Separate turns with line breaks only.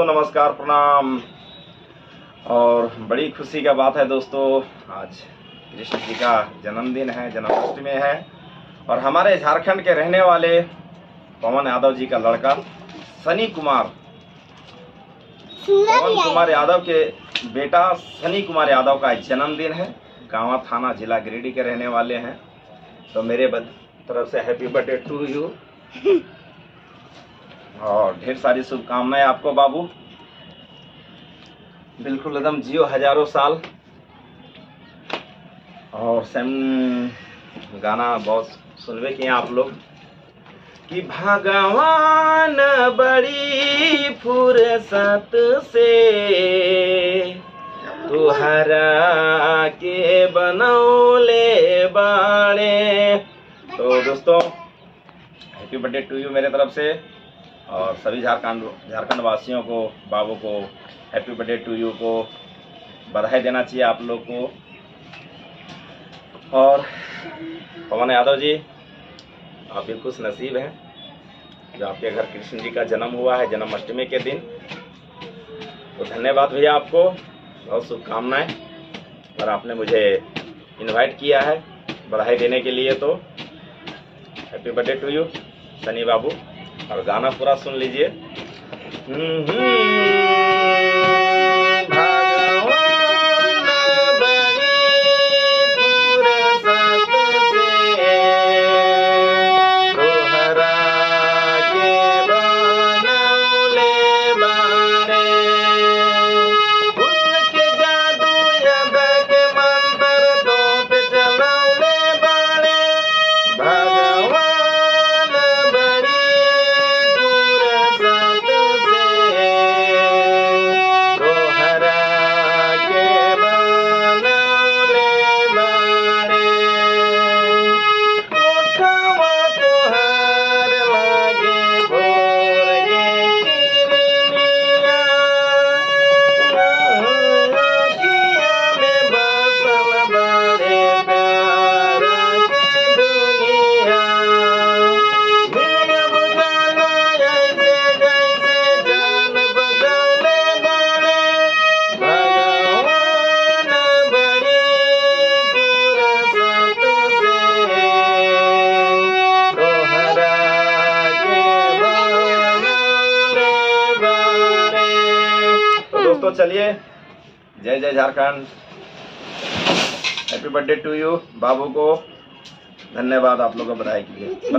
दोस्तों नमस्कार प्रणाम। और बड़ी खुशी का बात है दोस्तों आज कृष्ण जी का जन्मदिन है जन्माष्टमी है। और हमारे झारखंड के रहने वाले पवन यादव जी का लड़का सनी कुमार। पवन कुमार यादव के बेटा सनी कुमार यादव का जन्मदिन है। गांवा थाना जिला गिरिडीह के रहने वाले हैं। तो मेरे तरफ़ से हैप्पी बर्थडे टू यू और ढेर सारी शुभकामनाएँ आपको, बाबू। बिल्कुल एकदम जियो हज़ारों साल। और सेम, गाना बहुत सुनवे किए आप लोग। कि भगवान बड़ी फुर्सत से तुहरा के बनौले बाड़े। तो दोस्तों हैप्पी बर्थडे टू यू मेरे तरफ़ से। और सभी झारखंड झारखंड वासियों को, बाबू को हैप्पी बर्थडे टू यू को बधाई देना चाहिए आप लोग को। और पवन यादव जी, आप भी खुश नसीब हैं जो आपके घर कृष्ण जी का जन्म हुआ है, जन्माष्टमी के दिन। तो धन्यवाद भैया आपको, बहुत शुभकामनाएँ। और आपने मुझे इनवाइट किया है बधाई देने के लिए तो। Happy birthday to you Sunny बाबू। और गाना पूरा सुन लीजिए। तो चलिए। जय जय Jharkhand. Happy birthday to you बाबू को। धन्यवाद आप लोगों को बधाई के लिए।